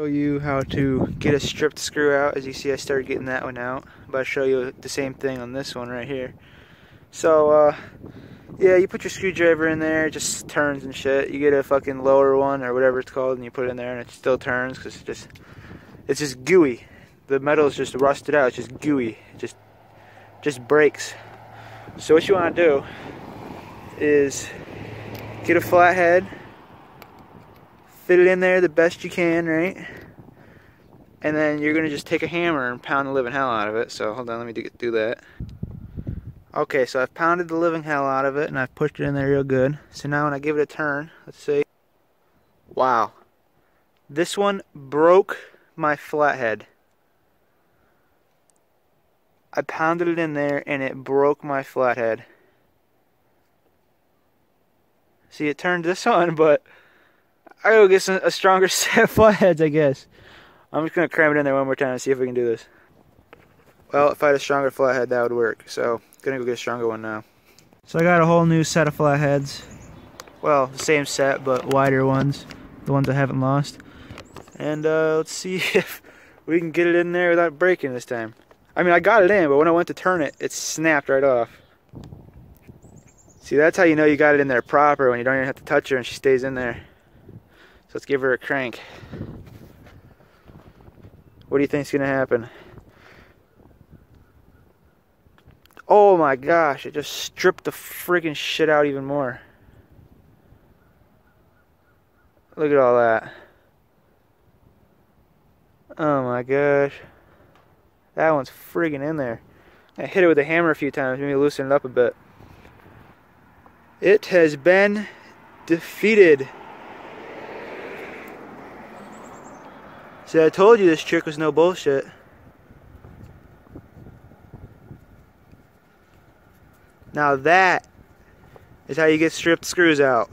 show you how to get a stripped screw out. As you see, I started getting that one out, but I'll show you the same thing on this one right here. So, uh, yeah, you put your screwdriver in there, it just turns and shit. You get a fucking lower one or whatever it's called, and you put it in there, and it still turns because it's just, it's just gooey. The metal is just rusted out. It's just gooey. It just, just breaks. So what you want to do is get a flathead fit it in there the best you can, right? And then you're gonna just take a hammer and pound the living hell out of it. So hold on, let me do that. Okay, so I've pounded the living hell out of it and I've pushed it in there real good. So now when I give it a turn, let's see. Wow. This one broke my flathead. I pounded it in there and it broke my flathead. See, it turned this on, but I gotta get some, a stronger set of flatheads, I guess. I'm just gonna cram it in there one more time and see if we can do this. Well, if I had a stronger flathead, that would work. So, gonna go get a stronger one now. So I got a whole new set of flatheads. Well, the same set, but wider ones. The ones I haven't lost. And uh, let's see if we can get it in there without breaking this time. I mean, I got it in, but when I went to turn it, it snapped right off. See, that's how you know you got it in there proper, when you don't even have to touch her and she stays in there. Let's give her a crank. What do you think's gonna happen? Oh my gosh, it just stripped the friggin' shit out even more. Look at all that. Oh my gosh. That one's friggin' in there. I hit it with a hammer a few times, maybe loosen it up a bit. It has been defeated. See, I told you this trick was no bullshit. Now that is how you get stripped screws out.